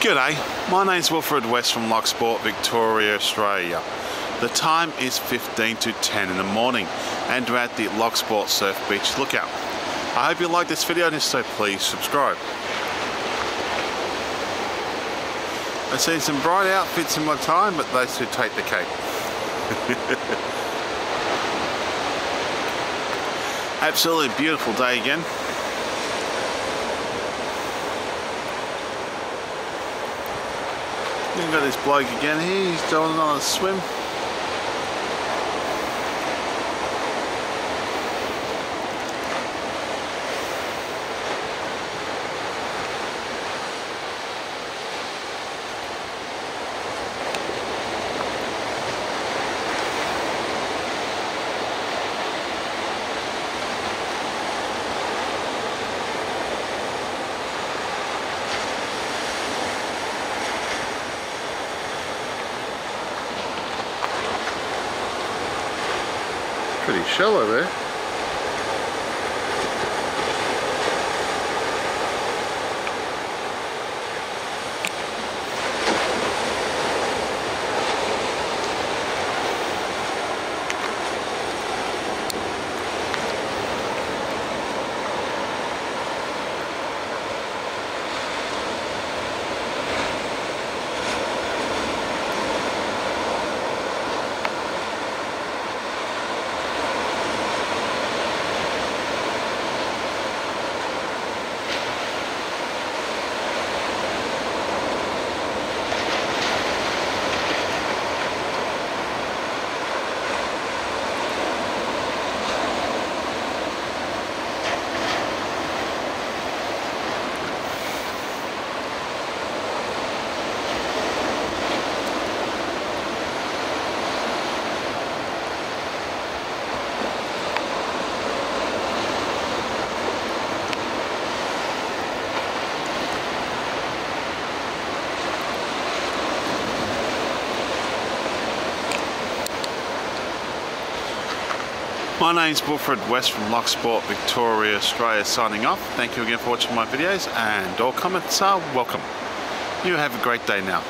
G'day, my name's Wilfred West from Loch Sport, Victoria, Australia. The time is 15 to 10 in the morning and we're at the Loch Sport Surf Beach Lookout. I hope you like this video and if so please subscribe. I've seen some bright outfits in my time but those who take the cake. Absolutely beautiful day again. We've got this bloke again here, he's doing another swim. Pretty shallow there. My name's Wilfred West from Loch Sport, Victoria, Australia signing off. Thank you again for watching my videos and all comments are welcome. You have a great day now.